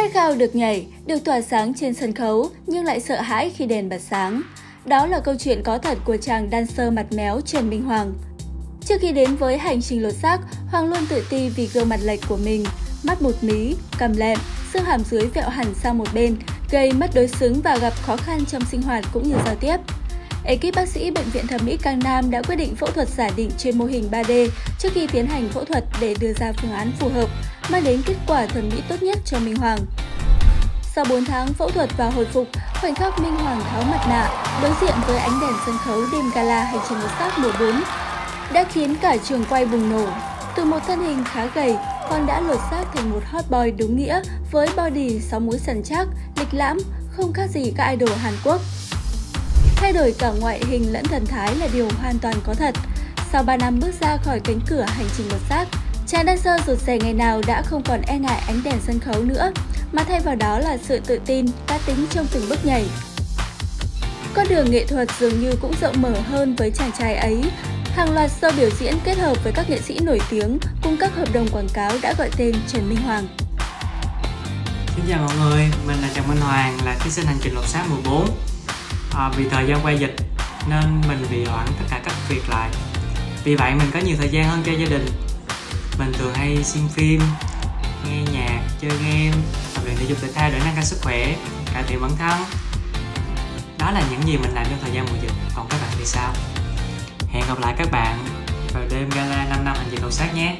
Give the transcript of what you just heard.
Khát khao được nhảy, được tỏa sáng trên sân khấu nhưng lại sợ hãi khi đèn bật sáng. Đó là câu chuyện có thật của chàng dancer mặt méo Trần Minh Hoàng. Trước khi đến với hành trình lột xác, Hoàng luôn tự ti vì gương mặt lệch của mình, mắt một mí, cằm lẹm, xương hàm dưới vẹo hẳn sang một bên, gây mất đối xứng và gặp khó khăn trong sinh hoạt cũng như giao tiếp. Ekip bác sĩ Bệnh viện Thẩm mỹ Cang Nam đã quyết định phẫu thuật giả định trên mô hình 3D trước khi tiến hành phẫu thuật để đưa ra phương án phù hợp, mang đến kết quả thẩm mỹ tốt nhất cho Minh Hoàng. Sau 4 tháng phẫu thuật và hồi phục, khoảnh khắc Minh Hoàng tháo mặt nạ, đối diện với ánh đèn sân khấu đêm gala hành trình lột sắc mùa 4 đã khiến cả trường quay bùng nổ. Từ một thân hình khá gầy, Hoàng đã lột xác thành một hot boy đúng nghĩa với body 6 múi sần chắc, lịch lãm, không khác gì các idol Hàn Quốc. Thay đổi cả ngoại hình lẫn thần thái là điều hoàn toàn có thật. Sau 3 năm bước ra khỏi cánh cửa hành trình lột xác, chàng dancer rụt rè ngày nào đã không còn e ngại ánh đèn sân khấu nữa, mà thay vào đó là sự tự tin, cá tính trong từng bước nhảy. Con đường nghệ thuật dường như cũng rộng mở hơn với chàng trai ấy. Hàng loạt show biểu diễn kết hợp với các nghệ sĩ nổi tiếng cùng các hợp đồng quảng cáo đã gọi tên Trần Minh Hoàng. Xin chào mọi người, mình là Trần Minh Hoàng, là thí sinh hành trình lột xác 14 à, Vì thời gian qua dịch nên mình bị hoãn tất cả các việc lại. Vì vậy mình có nhiều thời gian hơn cho gia đình. Mình thường hay xem phim, nghe nhạc, chơi game, tập luyện thể dục thể thao để nâng cao sức khỏe, cải thiện bản thân. Đó là những gì mình làm trong thời gian mùa dịch, còn các bạn thì sao? Hẹn gặp lại các bạn vào đêm gala 5 năm hành trình đầu sát nhé.